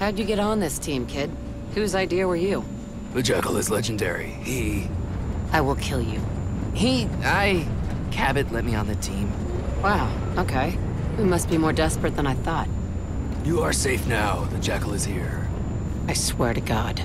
How'd you get on this team, kid? Whose idea were you? The Jekyll is legendary. He... I will kill you. He... I... Cabot let me on the team. Wow, okay. We must be more desperate than I thought. You are safe now. The Jackal is here. I swear to God.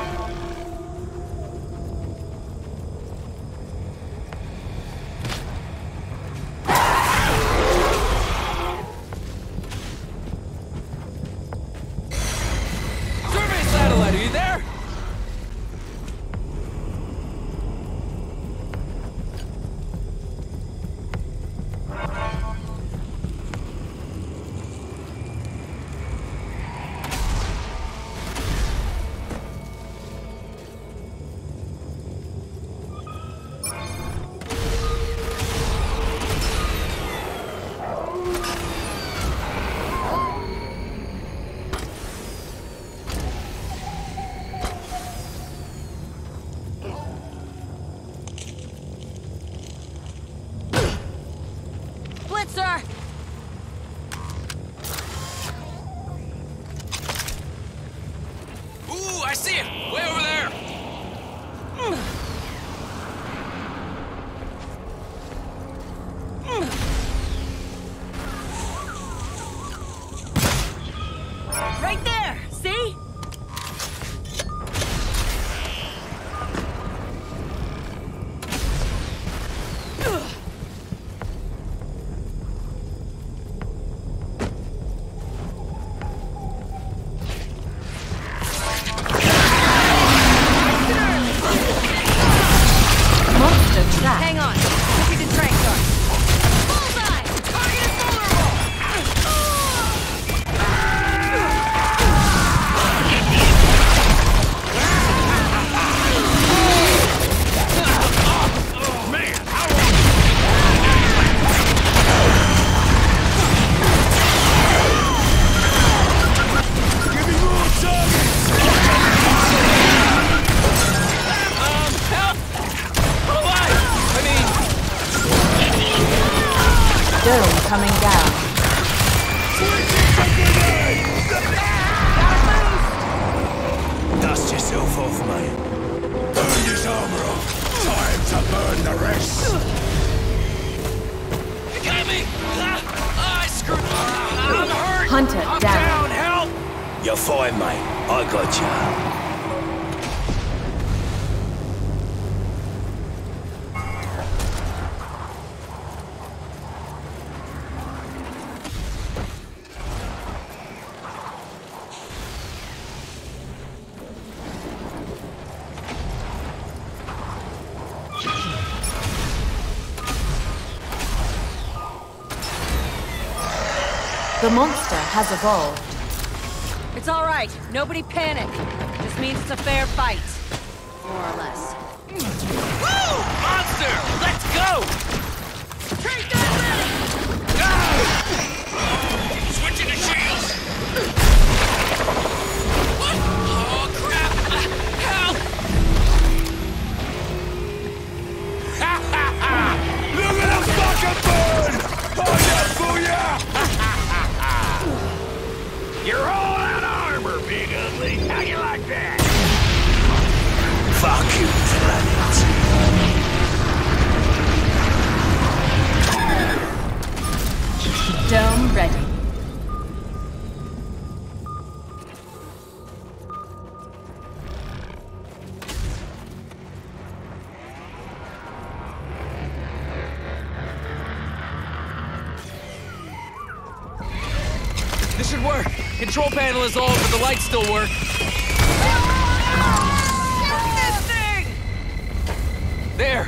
Blitzer! Dome coming down. Dust yourself off, mate. Burn his armor off. Time to burn the rest. you got me! Ah, I screwed ah, I'm hurt! Hunter I'm down. down! Help! You're fine, mate. I got you. The monster has evolved. It's all right. Nobody panic. Just means it's a fair fight. More or less. Woo! Monster! Let's go! Take that Go! Switching to shields! Vacuum planet. Dome ready. This should work. Control panel is off, but the lights still work. There.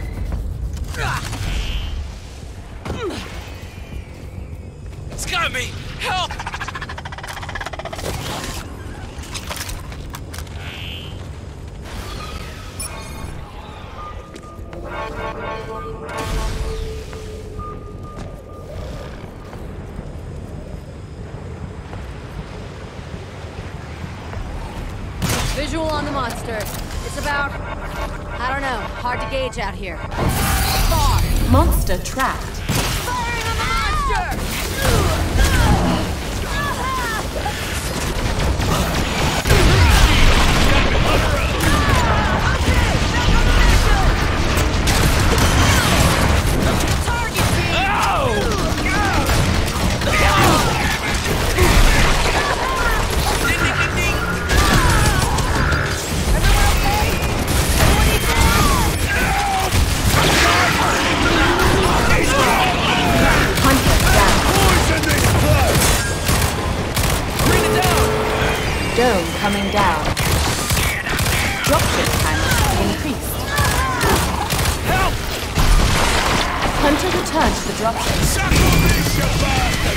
It's got me. Help! Visual on the monster. About, I don't know, hard to gauge out here. Monster trapped. Hunter returned to the dropship.